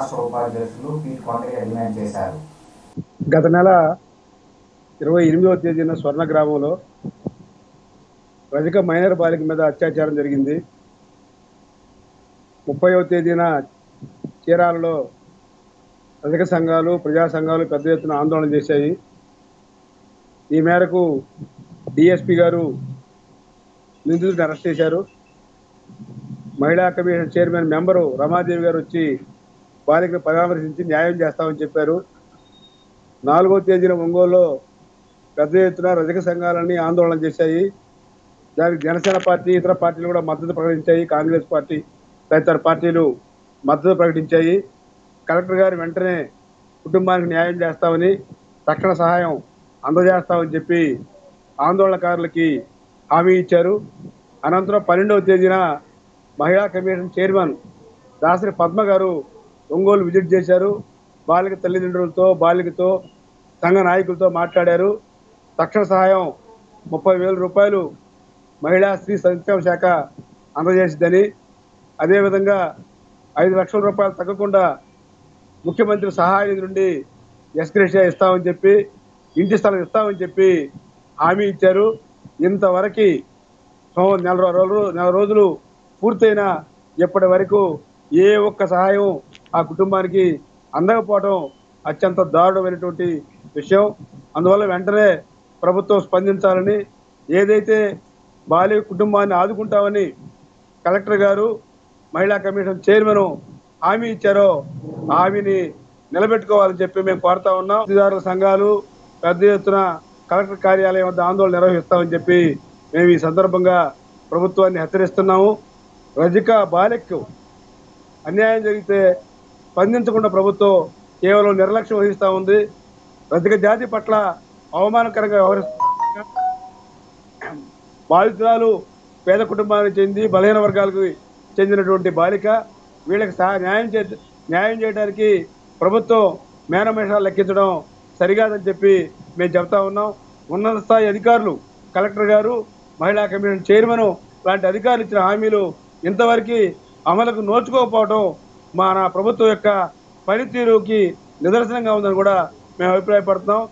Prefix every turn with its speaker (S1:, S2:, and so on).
S1: రాష్ట్ర ఉపాధ్యక్షులు P demand చేశారు.
S2: గత నెల ఇరవై ఎనిమిదవ తేదీన స్వర్ణ గ్రామంలో రజక మైనర్ బాలిక మీద అత్యాచారం జరిగింది. ముప్పైవ తేదీన చీరాలలో రజక సంఘాలు ప్రజా సంఘాలు పెద్ద ఎత్తున ఆందోళన చేశాయి. ఈ మేరకు డిఎస్పి గారు నిందితుడిని అరెస్ట్ చేశారు. మహిళా కమిషన్ చైర్మన్ మెంబరు రమాదేవి గారు వచ్చి బాలికను పరామర్శించి న్యాయం చేస్తామని చెప్పారు. నాలుగో తేదీన ఒంగోలులో పెద్ద ఎత్తున రజక సంఘాలన్నీ ఆందోళన చేశాయి. దానికి జనసేన పార్టీ ఇతర పార్టీలు కూడా మద్దతు ప్రకటించాయి. కాంగ్రెస్ పార్టీ తదితర పార్టీలు మద్దతు ప్రకటించాయి. కలెక్టర్ గారు వెంటనే కుటుంబానికి న్యాయం చేస్తామని తక్షణ సహాయం అందజేస్తామని చెప్పి ఆందోళనకారులకి హామీ ఇచ్చారు. అనంతరం పన్నెండవ తేదీన మహిళా కమిషన్ చైర్మన్ దాసరి పద్మ గారు ఒంగోలు విజిట్ చేశారు. బాలిక తల్లిదండ్రులతో బాలికతో సంఘ నాయకులతో మాట్లాడారు. తక్షణ సహాయం ముప్పై వేల రూపాయలు మహిళా స్త్రీ సంక్షేమ శాఖ అందజేసిందని. అదేవిధంగా ఐదు లక్షల రూపాయలు తగ్గకుండా ముఖ్యమంత్రి సహాయ నిధి నుండి ఎస్క్రేషియా ఇస్తామని చెప్పి ఇంటి స్థలం ఇస్తామని చెప్పి హామీ ఇచ్చారు. ఇంతవరకు నెల రోజులు నెల రోజులు పూర్తయిన ఇప్పటి వరకు ఏ ఒక్క సహాయం ఆ కుటుంబానికి అందకపోవడం అత్యంత దారుణమైనటువంటి విషయం. అందువల్ల వెంటనే ప్రభుత్వం స్పందించాలని ఏదైతే బాల్య కుటుంబాన్ని ఆదుకుంటామని కలెక్టర్ గారు మహిళా కమిషన్ చైర్మన్ హామీ ఇచ్చారో హామీని నిలబెట్టుకోవాలని చెప్పి మేము కోరుతా ఉన్నాం. లబ్ధిదారుల సంఘాలు పెద్ద ఎత్తున కలెక్టర్ కార్యాలయం వద్ద ఆందోళన నిర్వహిస్తామని చెప్పి మేము ఈ సందర్భంగా ప్రభుత్వాన్ని హెచ్చరిస్తున్నాము. రజిక బాలికకు అన్యాయం జరిగితే స్పందించకుండా ప్రభుత్వం కేవలం నిర్లక్ష్యం వహిస్తూ ఉంది. ప్రతి జాతి పట్ల అవమానకరంగా వ్యవహరిస్తుంది బాధితురాలు పేద కుటుంబానికి చెంది బలహీన వర్గాలకు చెందినటువంటి బాలిక వీళ్ళకి సహా న్యాయం చే న్యాయం చేయడానికి ప్రభుత్వం మేనమేషాలు లెక్కించడం సరికాదని చెప్పి మేము చెప్తా ఉన్నాం. ఉన్నత స్థాయి అధికారులు కలెక్టర్ గారు మహిళా కమిషన్ చైర్మన్ లాంటి అధికారులు ఇచ్చిన హామీలు ఇంతవరకు అమలుకు నోచుకోకపోవడం మన ప్రభుత్వం యొక్క పనితీరుకి నిదర్శనంగా ఉందని కూడా మేము అభిప్రాయపడుతున్నాం.